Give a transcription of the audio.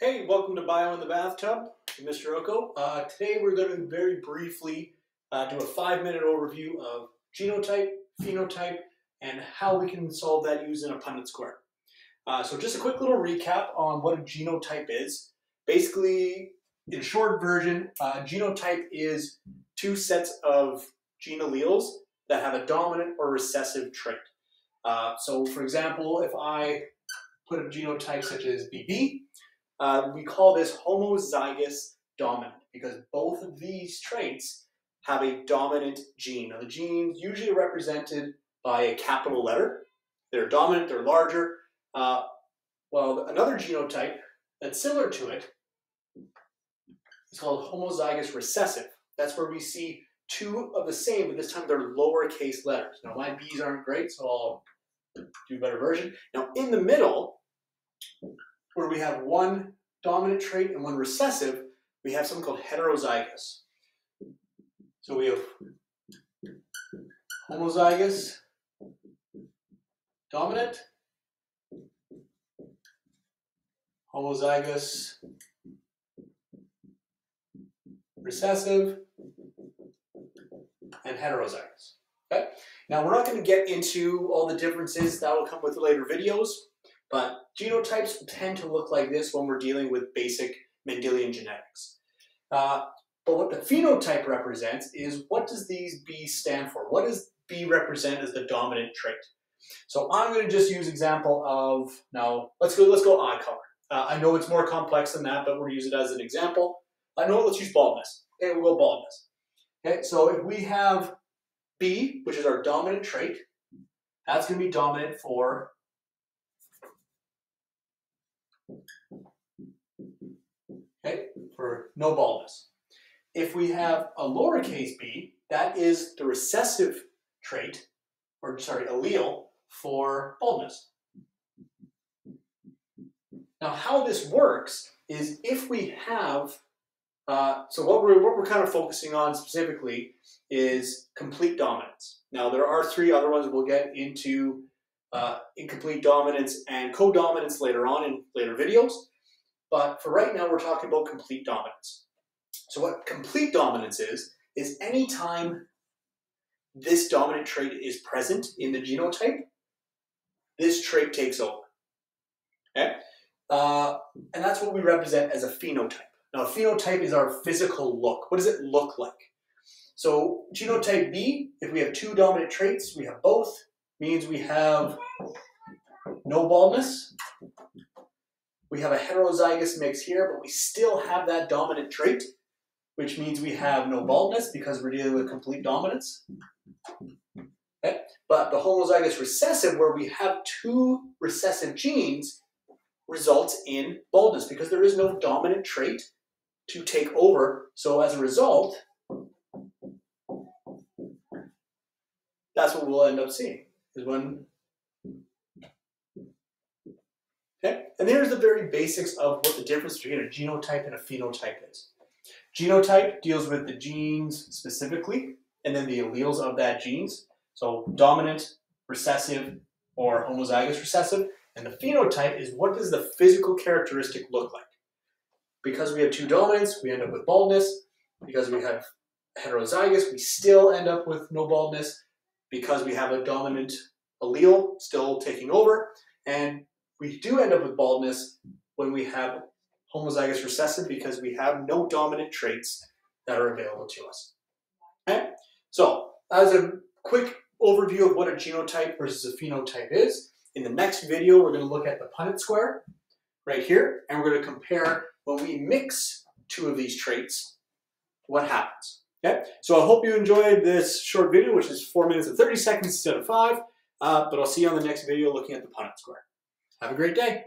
Hey, welcome to Bio in the Bathtub, Mr. Ilko. Uh, today we're going to very briefly uh, do a five-minute overview of genotype, phenotype, and how we can solve that using a Punnett square. Uh, so just a quick little recap on what a genotype is. Basically, in short version, uh, genotype is two sets of gene alleles that have a dominant or recessive trait. Uh, so for example, if I put a genotype such as BB, uh, we call this homozygous dominant because both of these traits have a dominant gene. Now the genes usually represented by a capital letter. They're dominant, they're larger. Uh, well, another genotype that's similar to it is called homozygous recessive. That's where we see two of the same, but this time they're lowercase letters. Now my B's aren't great, so I'll do a better version. Now in the middle, we have one dominant trait and one recessive, we have something called heterozygous. So we have homozygous, dominant, homozygous, recessive, and heterozygous. Okay? Now we're not going to get into all the differences that will come with later videos. But genotypes tend to look like this when we're dealing with basic Mendelian genetics. Uh, but what the phenotype represents is what does these B stand for? What does B represent as the dominant trait? So I'm going to just use example of, now let's go, let's go eye color. Uh, I know it's more complex than that, but we'll use it as an example. I know, let's use baldness. Okay, we'll go baldness. Okay, so if we have B, which is our dominant trait, that's going to be dominant for okay, for no baldness. If we have a lowercase b, that is the recessive trait, or sorry, allele for baldness. Now how this works is if we have, uh, so what we're, what we're kind of focusing on specifically is complete dominance. Now there are three other ones we'll get into uh, incomplete dominance and codominance later on in later videos. But for right now, we're talking about complete dominance. So what complete dominance is, is anytime this dominant trait is present in the genotype, this trait takes over. Okay? Uh, and that's what we represent as a phenotype. Now, a phenotype is our physical look. What does it look like? So genotype B, if we have two dominant traits, we have both, means we have no baldness. We have a heterozygous mix here, but we still have that dominant trait, which means we have no baldness because we're dealing with complete dominance. Okay? But the homozygous recessive, where we have two recessive genes, results in baldness because there is no dominant trait to take over. So as a result, that's what we'll end up seeing is when Okay, and there's the very basics of what the difference between a genotype and a phenotype is. Genotype deals with the genes specifically, and then the alleles of that genes. So dominant, recessive, or homozygous recessive. And the phenotype is what does the physical characteristic look like? Because we have two dominants, we end up with baldness. Because we have heterozygous, we still end up with no baldness because we have a dominant allele still taking over. And we do end up with baldness when we have homozygous recessive because we have no dominant traits that are available to us. Okay? So, as a quick overview of what a genotype versus a phenotype is, in the next video, we're going to look at the Punnett square right here, and we're going to compare when we mix two of these traits, what happens. Okay, so I hope you enjoyed this short video, which is 4 minutes and 30 seconds instead of 5, uh, but I'll see you on the next video looking at the Punnett square. Have a great day.